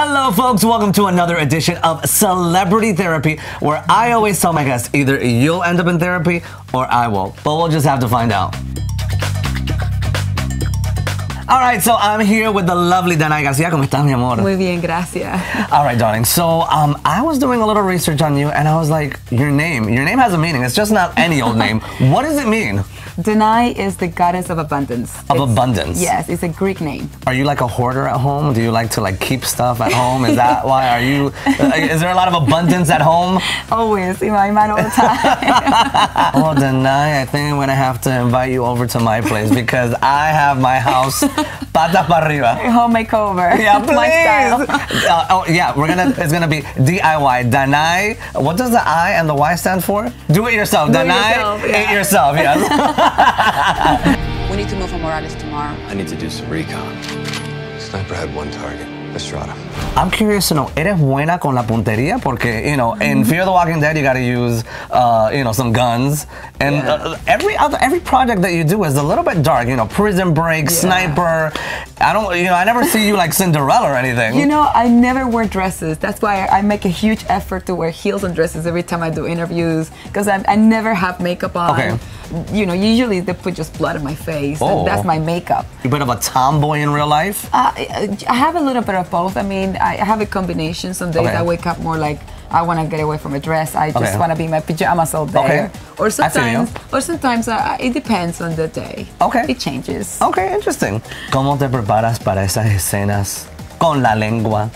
Hello, folks. Welcome to another edition of Celebrity Therapy, where I always tell my guests either you'll end up in therapy or I will, but we'll just have to find out. All right, so I'm here with the lovely Danay Garcia. ¿Cómo estás, mi amor? Muy bien, gracias. All right, darling. So um, I was doing a little research on you, and I was like, your name. Your name has a meaning. It's just not any old name. What does it mean? Danay is the goddess of abundance. Of It's- abundance. Yes, it's a Greek name. Are you like a hoarder at home? Do you like to like keep stuff at home? Is that why? Are you? Uh, is there a lot of abundance at home? Always in my mind all the time. Oh, Danay, I think I'm gonna have to invite you over to my place because I have my house patas para arriba. Home makeover. Yeah, My style. please. Uh, oh, yeah, we're gonna. It's gonna be DIY. Danay. What does the I and the Y stand for? Do it yourself. Do it Danay. yourself, yeah. It yourself. Yes. We need to move on Morales tomorrow. I need to do some recon. Sniper had one target, Estrada. I'm curious to know, ¿eres buena con la puntería? Porque, you know, in Fear the Walking Dead, you gotta use, uh, you know, some guns. And Yeah. uh, every other, every project that you do is a little bit dark. You know, Prison Break, Sniper. I don't, you know, I never see you like Cinderella or anything. You know, I never wear dresses. That's why I make a huge effort to wear heels and dresses every time I do interviews because I, I never have makeup on. Okay. You know, usually they put just blood on my face. Oh. And that's my makeup. You're a bit of a tomboy in real life. Uh, I have a little bit of both. I mean, I have a combination. Some days Okay. I wake up more like I want to get away from a dress. I just Okay. want to be in my pajamas all day. Okay. Or I feel you. sometimes, or sometimes uh, it depends on the day. Okay. It changes. Okay, interesting. ¿Cómo te preparas para esas escenas con la lengua?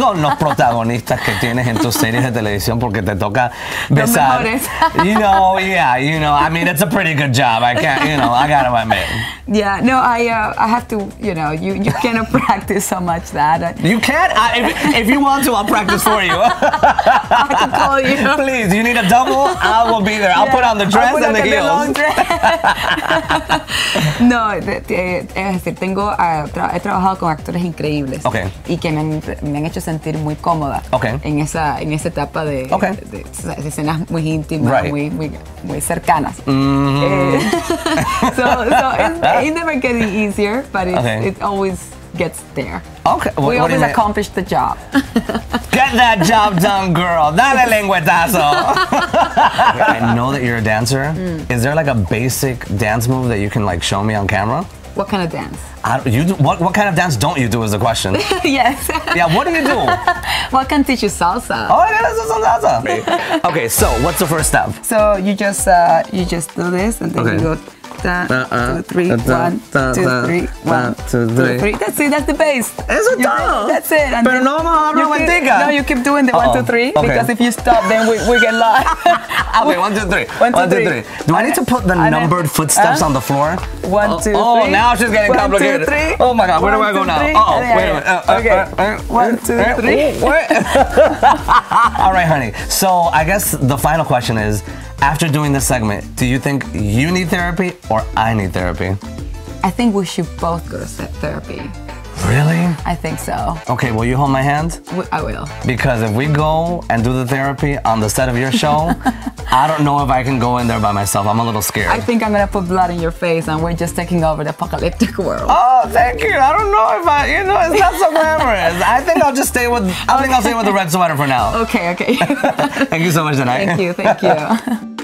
Con los protagonistas que tienes en tus series de televisión porque te toca Los besar. mejores. You know, yeah, you know. I mean, it's a pretty good job. I can't, you know, I gotta admit. Yeah. No, I uh, I have to. You know, you you cannot practice so much that. I, You can't. If, if you want to, I'll practice for you. I can call you. Please, you need a double. I will be there. I'll put on the dress and the heels. no, es decir, tengo, ah, tra- he trabajado con actores increíbles Ok. y que me han, me han hecho sentir muy cómoda Ok. en, esa, en esa etapa de, Ok. de- de escenas muy íntimas, Right. Muy, muy, muy cercanas. Eh, so so it's, it never gets easier, but it's, Okay. it always gets there. Okay. what- we what do you always mean? accomplish the job. Get that job done, girl. Dale lengüetazo. I know that you're a dancer. Mm. Is there like a basic dance move that you can like show me on camera? What kind of dance? I, you do, what what kind of dance don't you do is the question. yes. yeah, what do you do? well, I can teach you salsa. Oh, yeah, this is some salsa. Okay, so what's the first step? So you just uh, you just do this and then Okay. you go uh, two, three, one, two, three, one, two, two, three. three. That's it. That's the bass. Eso You- todo. That's it. And Pero no vamos a hablar you keep- manteca. No, you keep doing the one, Uh-oh. two, three Okay. because if you stop, then we, we get lost. Okay, one, two, three. One, two, One, two, three. three. Do I need to put the And then- numbered footsteps on the floor? oh now she's getting One, two, complicated. three. Oh my God, where do I go now? three. Oh, wait a minute. Uh, uh, Okay. uh, One, two, three. wait. All right, honey. So I guess the final question is, after doing this segment, do you think you need therapy or I need therapy? I think we should both go to therapy. Really? I think so. Okay, will you hold my hand? I will. Because if we go and do the therapy on the set of your show, I don't know if I can go in there by myself. I'm a little scared. I think I'm gonna put blood in your face and we're just taking over the apocalyptic world. Oh, thank you. I don't know if I, you know, it's not so glamorous. I think I'll just stay with, I think I'll stay with the red sweater for now. Okay, okay. Thank you so much tonight. thank you, thank you.